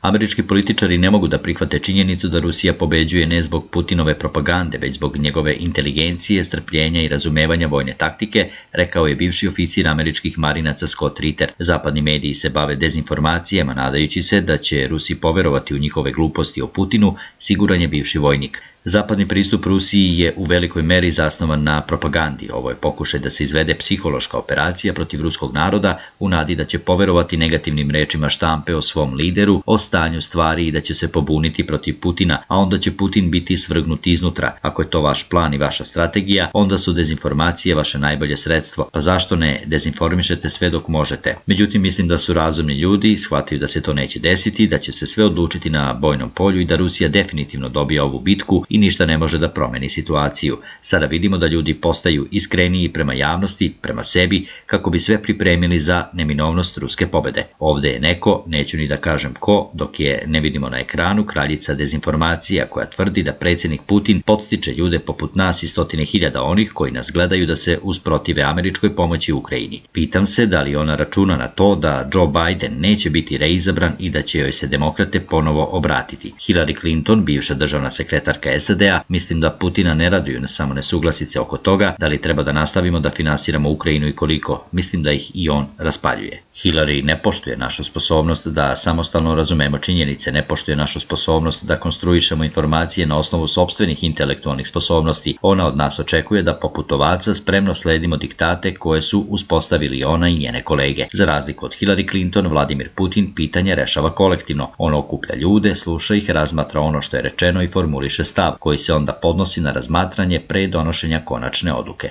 Američki političari ne mogu da prihvate činjenicu da Rusija pobeđuje ne zbog Putinove propagande, već zbog njegove inteligencije, strpljenja i razumevanja vojne taktike, rekao je bivši oficir američkih marinaca Scott Ritter. Zapadni mediji se bave dezinformacijama, nadajući se da će Rusi poverovati u njihove gluposti o Putinu, siguran je bivši vojnik. Zapadni pristup Rusiji je u velikoj meri zasnovan na propagandi. Ovo je pokušaj da se izvede psihološka operacija protiv ruskog naroda u nadi da će poverovati negativnim rečima štampe o svom lideru, o stanju stvari i da će se pobuniti protiv Putina, a onda će Putin biti svrgnut iznutra. Ako je to vaš plan i vaša strategija, onda su dezinformacije vaše najbolje sredstvo. Pa zašto ne dezinformišete sve dok možete? Međutim, mislim da su razumni ljudi, shvataju da se to neće desiti, da će se sve odlučiti na bojnom polju i da Rusija definitivno dobija ovu bitku i ništa ne može da promeni situaciju. Sada vidimo da ljudi postaju iskreniji prema javnosti, prema sebi, kako bi sve pripremili za neminovnost ruske pobede. Ovde je neko, neću ni da kažem ko, dok je ne vidimo na ekranu, kraljica dezinformacija koja tvrdi da predsjednik Putin podstiče ljude poput nas i stotine hiljada onih koji nas gledaju da se usprotive američkoj pomoći Ukrajini. Pitam se da li ona računa na to da Joe Biden neće biti reizabran i da će joj se demokrate ponovo obratiti. Hillary Clinton, bivša državna sekretarka SAD-a, mislim da Putina ne raduju na samo nesuglasice oko toga da li treba da nastavimo da finansiramo Ukrajinu i koliko. Mislim da ih i on raspaljuje. Hillary ne poštuje našu sposobnost da samostalno razumemo činjenice, ne poštuje našu sposobnost da konstruišemo informacije na osnovu sobstvenih intelektualnih sposobnosti. Ona od nas očekuje da poput ovaca spremno sledimo diktate koje su uspostavili ona i njene kolege. Za razliku od Hillary Clinton, Vladimir Putin pitanje rešava kolektivno. On okuplja ljude, sluša ih, razmatra ono što je rečeno i formuliše stav, koji se onda podnosi na razmatranje pre donošenja konačne odluke.